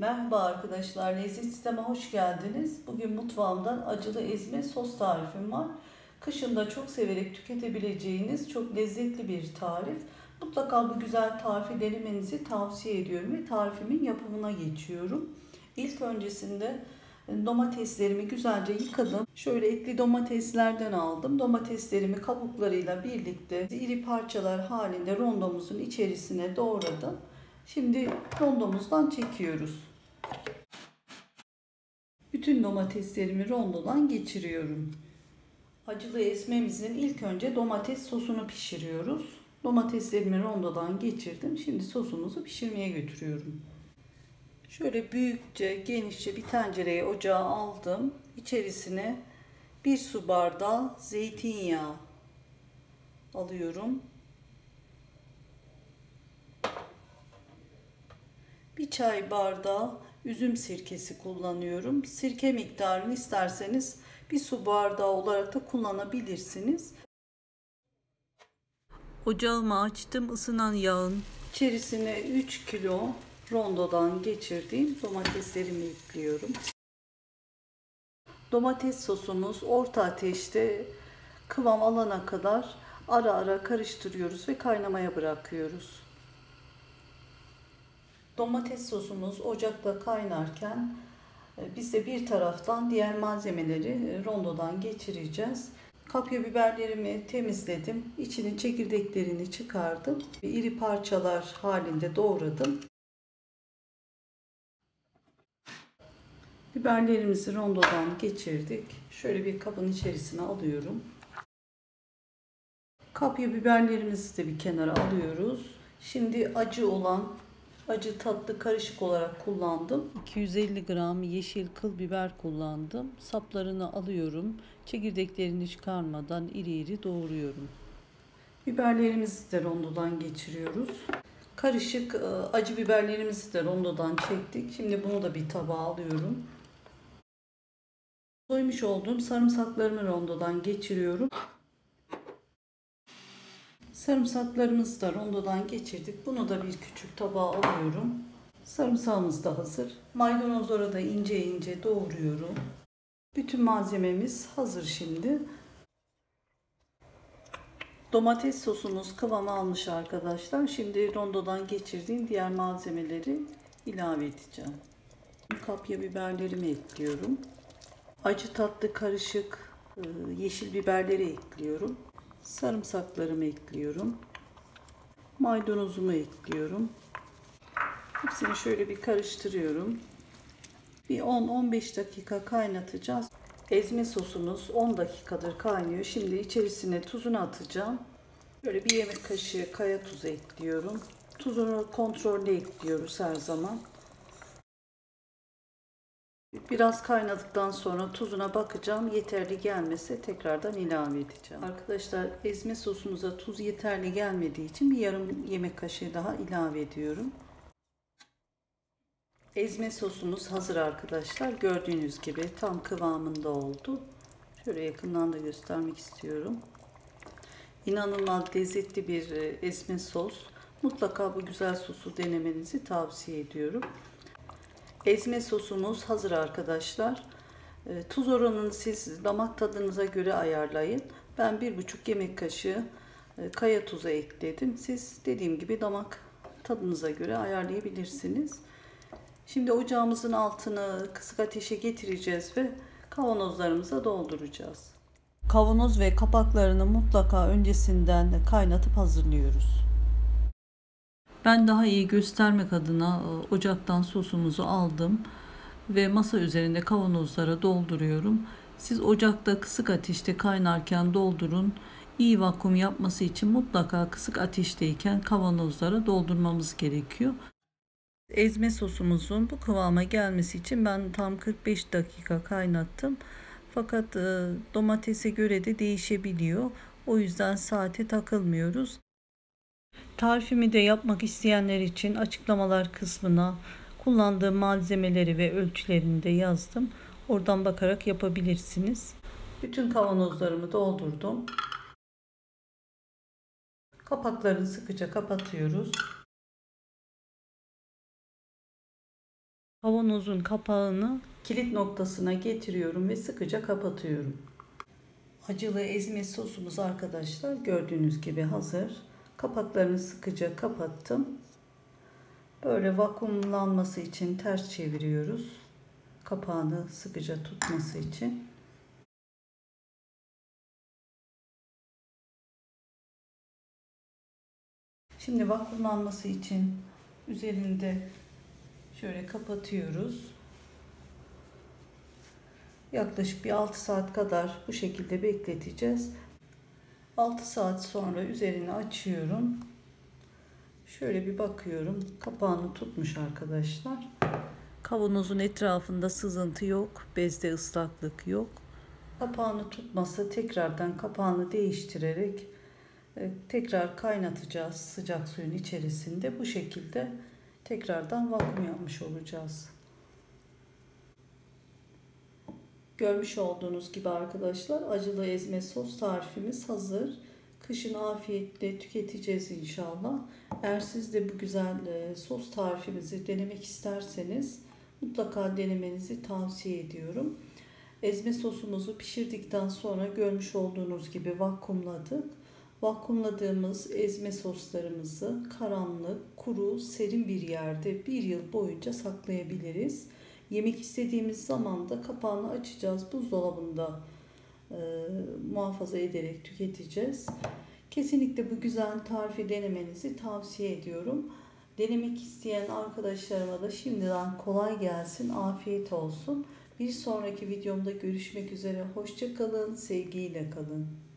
Merhaba arkadaşlar, Lezzet Sistem'e hoş geldiniz. Bugün mutfağımdan acılı ezme sos tarifim var. Kışında çok severek tüketebileceğiniz çok lezzetli bir tarif. Mutlaka bu güzel tarifi denemenizi tavsiye ediyorum ve tarifimin yapımına geçiyorum. İlk öncesinde domateslerimi güzelce yıkadım. Şöyle etli domateslerden aldım. Domateslerimi kabuklarıyla birlikte iri parçalar halinde rondomuzun içerisine doğradım. Şimdi rondomuzdan çekiyoruz. Bütün domateslerimi rondodan geçiriyorum. Acılı esmemizin ilk önce domates sosunu pişiriyoruz. Domateslerimi rondodan geçirdim. Şimdi sosumuzu pişirmeye götürüyorum. Şöyle büyükçe, genişçe bir tencereye ocağa aldım. İçerisine bir su bardağı zeytinyağı alıyorum. Bir çay bardağı üzüm sirkesi kullanıyorum. Sirke miktarını isterseniz bir su bardağı olarak da kullanabilirsiniz. Ocağımı açtım. ısınan yağın içerisine 3 kilo rondodan geçirdiğim domateslerimi ekliyorum. Domates sosumuz orta ateşte kıvam alana kadar ara ara karıştırıyoruz ve kaynamaya bırakıyoruz. Domates sosumuz ocakta kaynarken e, biz de bir taraftan diğer malzemeleri e, rondodan geçireceğiz. Kapya biberlerimi temizledim. İçinin çekirdeklerini çıkardım. İri parçalar halinde doğradım. Biberlerimizi rondodan geçirdik. Şöyle bir kabın içerisine alıyorum. Kapya biberlerimizi de bir kenara alıyoruz. Şimdi acı olan acı tatlı karışık olarak kullandım. 250 gram yeşil kıl biber kullandım. Saplarını alıyorum. Çekirdeklerini çıkarmadan iri iri doğruyorum. Biberlerimizi de rondodan geçiriyoruz. Karışık e, acı biberlerimizi de rondodan çektik. Şimdi bunu da bir tabağa alıyorum. Soymuş olduğum sarımsaklarımı rondodan geçiriyorum. Sarımsaklarımızı da rondodan geçirdik. Bunu da bir küçük tabağa alıyorum. Sarımsağımız da hazır. Maydanozları da ince ince doğruyorum. Bütün malzememiz hazır şimdi. Domates sosumuz kıvam almış arkadaşlar. Şimdi rondodan geçirdiğim diğer malzemeleri ilave edeceğim. Kapya biberlerimi ekliyorum. Acı tatlı karışık e, yeşil biberleri ekliyorum. Sarımsaklarımı ekliyorum. Maydanozumu ekliyorum. Hepsini şöyle bir karıştırıyorum. Bir 10-15 dakika kaynatacağız. Ezme sosumuz 10 dakikadır kaynıyor. Şimdi içerisine tuzunu atacağım. Böyle bir yemek kaşığı kaya tuzu ekliyorum. Tuzunu kontrollü ekliyoruz her zaman. Biraz kaynadıktan sonra tuzuna bakacağım. Yeterli gelmese tekrardan ilave edeceğim. Arkadaşlar ezme sosumuza tuz yeterli gelmediği için bir yarım yemek kaşığı daha ilave ediyorum. Ezme sosumuz hazır arkadaşlar. Gördüğünüz gibi tam kıvamında oldu. Şöyle yakından da göstermek istiyorum. İnanılmaz lezzetli bir e, ezme sos. Mutlaka bu güzel sosu denemenizi tavsiye ediyorum. Ezme sosumuz hazır arkadaşlar. E, tuz oranını siz damak tadınıza göre ayarlayın. Ben bir buçuk yemek kaşığı e, kaya tuzu ekledim. Siz dediğim gibi damak tadınıza göre ayarlayabilirsiniz. Şimdi ocağımızın altını kısık ateşe getireceğiz ve kavanozlarımıza dolduracağız. Kavanoz ve kapaklarını mutlaka öncesinden kaynatıp hazırlıyoruz. Ben daha iyi göstermek adına e, ocaktan sosumuzu aldım ve masa üzerinde kavanozlara dolduruyorum. Siz ocakta kısık ateşte kaynarken doldurun. İyi vakum yapması için mutlaka kısık ateşteyken kavanozlara doldurmamız gerekiyor. Ezme sosumuzun bu kıvama gelmesi için ben tam 45 dakika kaynattım. Fakat e, domatese göre de değişebiliyor. O yüzden saate takılmıyoruz. Tarifimi de yapmak isteyenler için açıklamalar kısmına kullandığım malzemeleri ve ölçülerini de yazdım. Oradan bakarak yapabilirsiniz. Bütün kavanozlarımı doldurdum. Kapaklarını sıkıca kapatıyoruz. Kavanozun kapağını kilit noktasına getiriyorum ve sıkıca kapatıyorum. Acılı ezme sosumuz arkadaşlar gördüğünüz gibi hazır. Kapaklarını sıkıca kapattım. Böyle vakumlanması için ters çeviriyoruz. Kapağını sıkıca tutması için. Şimdi vakumlanması için üzerinde şöyle kapatıyoruz. Yaklaşık bir 6 saat kadar bu şekilde bekleteceğiz. 6 saat sonra üzerini açıyorum. Şöyle bir bakıyorum. Kapağını tutmuş arkadaşlar. Kavanozun etrafında sızıntı yok. Bezde ıslaklık yok. Kapağını tutmasa tekrardan kapağını değiştirerek e, tekrar kaynatacağız sıcak suyun içerisinde. Bu şekilde tekrardan vakum yapmış olacağız. Görmüş olduğunuz gibi arkadaşlar acılı ezme sos tarifimiz hazır. Kışın afiyetle tüketeceğiz inşallah. Eğer siz de bu güzel e, sos tarifimizi denemek isterseniz mutlaka denemenizi tavsiye ediyorum. Ezme sosumuzu pişirdikten sonra görmüş olduğunuz gibi vakumladık. Vakumladığımız ezme soslarımızı karanlık, kuru, serin bir yerde bir yıl boyunca saklayabiliriz. Yemek istediğimiz zaman da kapağını açacağız. Buzdolabında e, muhafaza ederek tüketeceğiz. Kesinlikle bu güzel tarifi denemenizi tavsiye ediyorum. Denemek isteyen arkadaşlarıma da şimdiden kolay gelsin, afiyet olsun. Bir sonraki videomda görüşmek üzere. Hoşçakalın, sevgiyle kalın.